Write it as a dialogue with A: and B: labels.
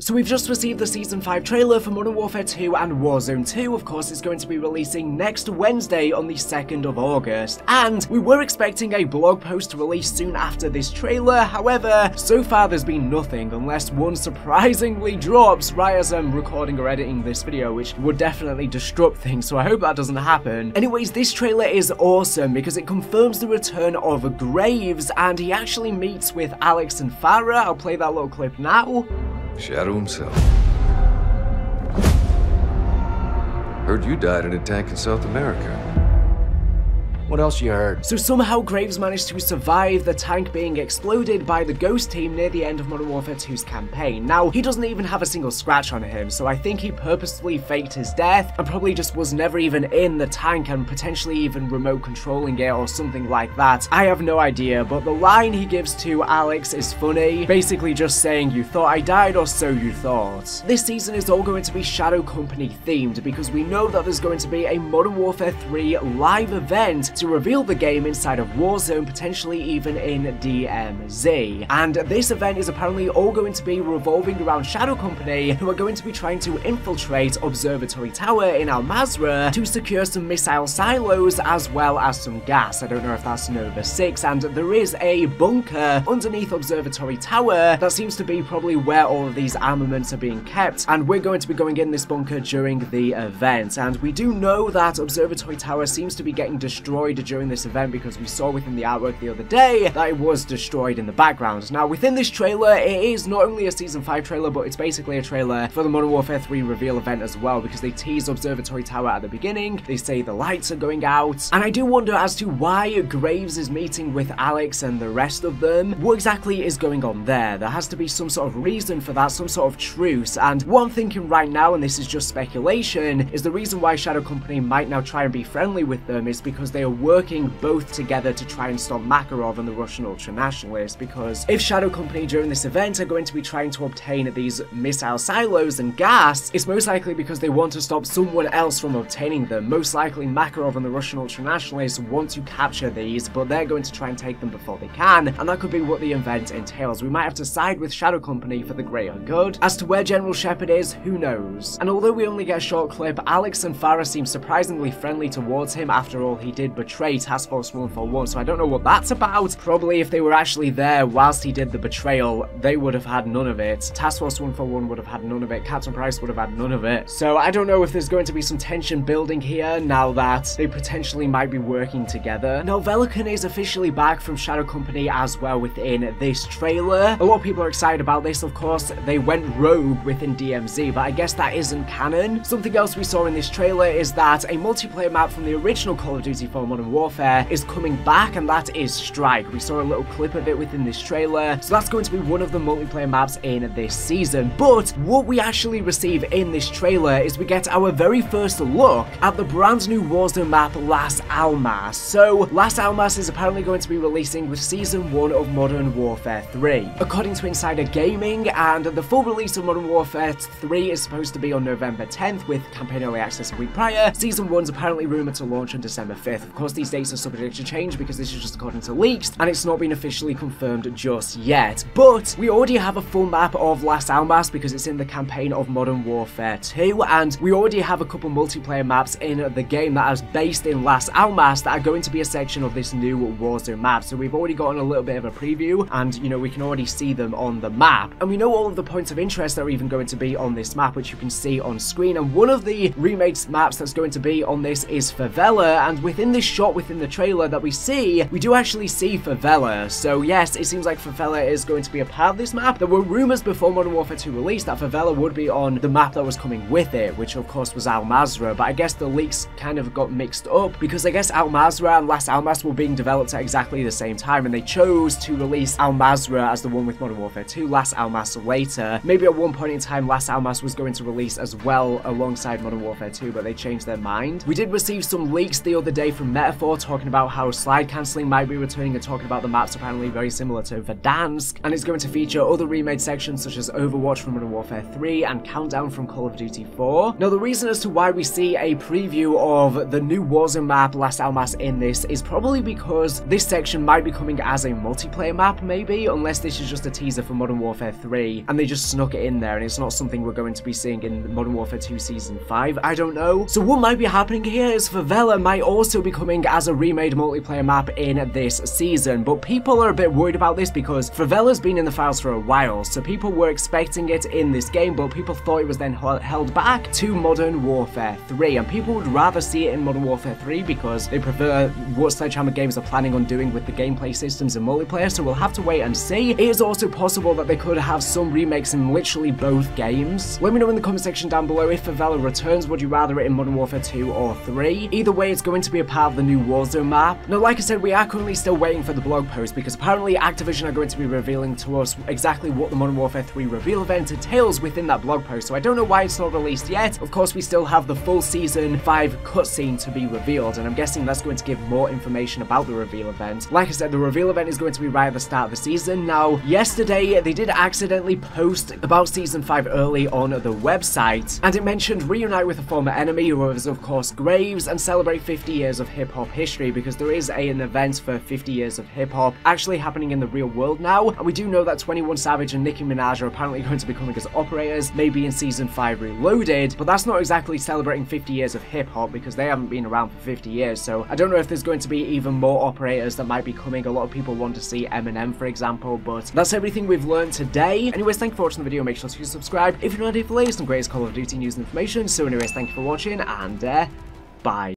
A: So we've just received the Season 5 trailer for Modern Warfare 2 and Warzone 2, of course, is going to be releasing next Wednesday on the 2nd of August. And we were expecting a blog post to release soon after this trailer, however, so far there's been nothing, unless one surprisingly drops right as I'm recording or editing this video, which would definitely disrupt things, so I hope that doesn't happen. Anyways, this trailer is awesome because it confirms the return of Graves, and he actually meets with Alex and Farah. I'll play that little clip now.
B: Shadow himself. Heard you died in a tank in South America. What else you heard?
A: So somehow Graves managed to survive the tank being exploded by the Ghost team near the end of Modern Warfare 2's campaign. Now, he doesn't even have a single scratch on him, so I think he purposefully faked his death and probably just was never even in the tank and potentially even remote controlling it or something like that. I have no idea, but the line he gives to Alex is funny, basically just saying, you thought I died or so you thought. This season is all going to be Shadow Company themed because we know that there's going to be a Modern Warfare 3 live event to reveal the game inside of Warzone, potentially even in DMZ. And this event is apparently all going to be revolving around Shadow Company, who are going to be trying to infiltrate Observatory Tower in Al Mazrah to secure some missile silos as well as some gas. I don't know if that's Nova 6, and there is a bunker underneath Observatory Tower that seems to be probably where all of these armaments are being kept, and we're going to be going in this bunker during the event. And we do know that Observatory Tower seems to be getting destroyed during this event because we saw within the artwork the other day that it was destroyed in the background. Now, within this trailer, it is not only a Season 5 trailer, but it's basically a trailer for the Modern Warfare 3 reveal event as well because they tease Observatory Tower at the beginning, they say the lights are going out, and I do wonder as to why Graves is meeting with Alex and the rest of them. What exactly is going on there? There has to be some sort of reason for that, some sort of truce, and what I'm thinking right now, and this is just speculation, is the reason why Shadow Company might now try and be friendly with them is because they are working both together to try and stop Makarov and the Russian ultranationalists because if Shadow Company during this event are going to be trying to obtain these missile silos and gas, it's most likely because they want to stop someone else from obtaining them. Most likely Makarov and the Russian ultranationalists want to capture these, but they're going to try and take them before they can, and that could be what the event entails. We might have to side with Shadow Company for the greater good. As to where General Shepherd is, who knows? And although we only get a short clip, Alex and Farah seem surprisingly friendly towards him. After all, he did betray Task Force 141, so I don't know what that's about. Probably if they were actually there whilst he did the betrayal, they would have had none of it. Task Force 141 would have had none of it. Captain Price would have had none of it. So I don't know if there's going to be some tension building here now that they potentially might be working together. Now, Velikan is officially back from Shadow Company as well within this trailer. A lot of people are excited about this, of course. They went rogue within DMZ, but I guess that isn't canon. Something else we saw in this trailer is that a multiplayer map from the original Call of Duty 4 Modern Warfare is coming back, and that is Strike. We saw a little clip of it within this trailer, so that's going to be one of the multiplayer maps in this season. But what we actually receive in this trailer is we get our very first look at the brand new Warzone map Las Almas. So, Las Almas is apparently going to be releasing with Season 1 of Modern Warfare 3. According to Insider Gaming, and the full release of Modern Warfare 3 is supposed to be on November 10th with campaign early access a week prior. Season 1's apparently rumored to launch on December 5th. Of course, these dates are subject to change because this is just according to leaks, and it's not been officially confirmed just yet. But we already have a full map of Las Almas because it's in the campaign of Modern Warfare 2, and we already have a couple multiplayer maps in the game that is based in Las Almas that are going to be a section of this new Warzone map. So we've already gotten a little bit of a preview, and you know, we can already see them on the map. And we know all of the points of interest that are even going to be on this map, which you can see on screen. And one of the remade maps that's going to be on this is Favela, and within this shot within the trailer that we see, we do actually see Favela. So yes, it seems like Favela is going to be a part of this map. There were rumors before Modern Warfare 2 released that Favela would be on the map that was coming with it, which of course was Al Mazrah, but I guess the leaks kind of got mixed up because I guess Al Mazrah and Las Almas were being developed at exactly the same time, and they chose to release Al Mazrah as the one with Modern Warfare 2, Las Almas later. Maybe at one point in time, Las Almas was going to release as well alongside Modern Warfare 2, but they changed their mind. We did receive some leaks the other day from metaphor, talking about how slide cancelling might be returning and talking about the maps apparently very similar to Verdansk, and it's going to feature other remade sections such as Overwatch from Modern Warfare 3 and Countdown from Call of Duty 4. Now, the reason as to why we see a preview of the new Warzone map, Las Almas, in this is probably because this section might be coming as a multiplayer map, maybe, unless this is just a teaser for Modern Warfare 3, and they just snuck it in there, and it's not something we're going to be seeing in Modern Warfare 2 Season 5, I don't know. So what might be happening here is Favela might also be coming as a remade multiplayer map in this season, but people are a bit worried about this because Favela's been in the files for a while, so people were expecting it in this game, but people thought it was then held back to Modern Warfare 3, and people would rather see it in Modern Warfare 3 because they prefer what Sledgehammer Games are planning on doing with the gameplay systems and multiplayer, so we'll have to wait and see. It is also possible that they could have some remakes in literally both games. Let me know in the comment section down below if Favela returns, would you rather it in Modern Warfare 2 or 3? Either way, it's going to be a part of the new Warzone map. Now, like I said, we are currently still waiting for the blog post because apparently Activision are going to be revealing to us exactly what the Modern Warfare 3 reveal event entails within that blog post, so I don't know why it's not released yet. Of course, we still have the full Season 5 cutscene to be revealed, and I'm guessing that's going to give more information about the reveal event. Like I said, the reveal event is going to be right at the start of the season. Now, yesterday, they did accidentally post about Season 5 early on the website, and it mentioned reunite with a former enemy, who was, of course, Graves, and celebrate 50 years of hip-hop history, because there is a, an event for 50 years of hip-hop actually happening in the real world now, and we do know that 21 Savage and Nicki Minaj are apparently going to be coming as operators, maybe in Season 5 Reloaded, but that's not exactly celebrating 50 years of hip-hop, because they haven't been around for 50 years, so I don't know if there's going to be even more operators that might be coming. A lot of people want to see Eminem, for example, but that's everything we've learned today. Anyways, thank you for watching the video. Make sure to subscribe if you're not here for the latest and greatest Call of Duty news and information. So anyways, thank you for watching, and uh, bye.